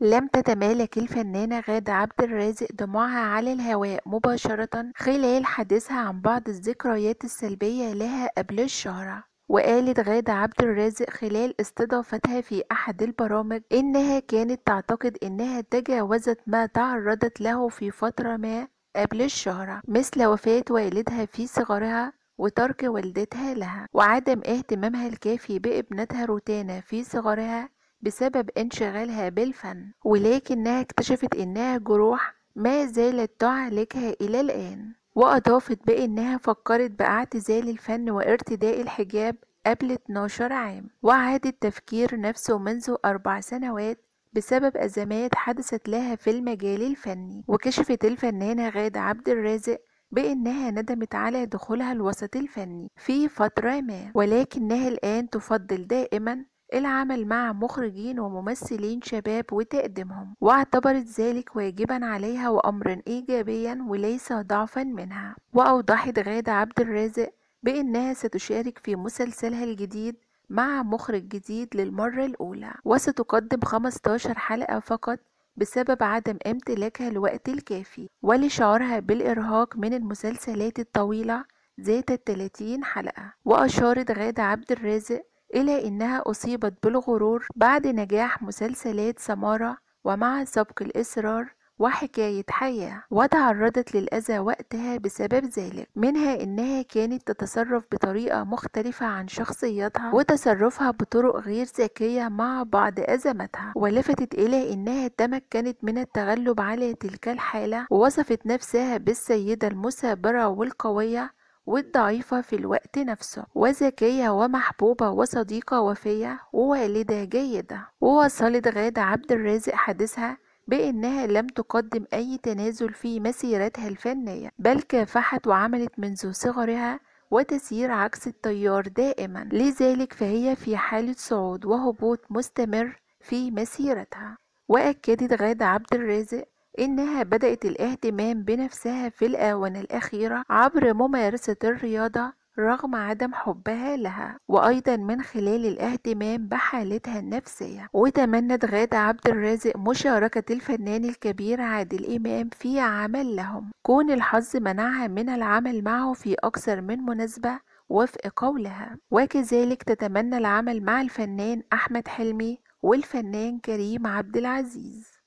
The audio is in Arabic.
لم تتمالك الفنانة غادة عبد الرازق دموعها على الهواء مباشرة خلال حديثها عن بعض الذكريات السلبية لها قبل الشهرة وقالت غادة عبد الرازق خلال استضافتها في أحد البرامج إنها كانت تعتقد إنها تجاوزت ما تعرضت له في فترة ما قبل الشهرة مثل وفاة والدها في صغرها وترك والدتها لها وعدم اهتمامها الكافي بابنتها روتانا في صغرها بسبب انشغالها بالفن ولكنها اكتشفت إنها جروح ما زالت تعالجها إلى الآن. وأضافت بإنها فكرت باعتزال الفن وارتداء الحجاب قبل 12 عام وعاد التفكير نفسه منذ أربع سنوات بسبب أزمات حدثت لها في المجال الفني. وكشفت الفنانة غادة عبد الرازق بأنها ندمت على دخولها الوسط الفني في فترة ما ولكنها الآن تفضل دائما العمل مع مخرجين وممثلين شباب وتقديمهم واعتبرت ذلك واجبا عليها وأمرا إيجابيا وليس ضعفا منها. وأوضحت غادة عبد الرازق بأنها ستشارك في مسلسلها الجديد مع مخرج جديد للمرة الأولى. وستقدم 15 حلقة فقط بسبب عدم امتلاكها الوقت الكافي ولشعورها بالإرهاق من المسلسلات الطويلة ذات الثلاثين حلقة. وأشارت غادة عبد الرازق إلى إنها أصيبت بالغرور بعد نجاح مسلسلات سمارة ومع سبق الإصرار وحكاية حياة وتعرضت للأذى وقتها بسبب ذلك. منها إنها كانت تتصرف بطريقة مختلفة عن شخصيتها وتصرفها بطرق غير ذكية مع بعض أزماتها ولفتت إلى إنها تمكنت من التغلب على تلك الحالة ووصفت نفسها بالسيدة المثابرة والقوية والضعيفة في الوقت نفسه وذكية ومحبوبة وصديقة وفية ووالدة جيدة. ووصلت غادة عبد الرازق حديثها بأنها لم تقدم أي تنازل في مسيرتها الفنية بل كافحت وعملت منذ صغرها وتسير عكس التيار دائما. لذلك فهي في حالة صعود وهبوط مستمر في مسيرتها. وأكدت غادة عبد الرازق إنها بدأت الاهتمام بنفسها في الآونة الأخيرة عبر ممارسة الرياضة رغم عدم حبها لها وأيضا من خلال الاهتمام بحالتها النفسية. وتمنت غادة عبد الرازق مشاركة الفنان الكبير عادل إمام في عمل لهم. كون الحظ منعها من العمل معه في أكثر من مناسبة وفق قولها. وكذلك تتمنى العمل مع الفنان أحمد حلمي والفنان كريم عبد العزيز.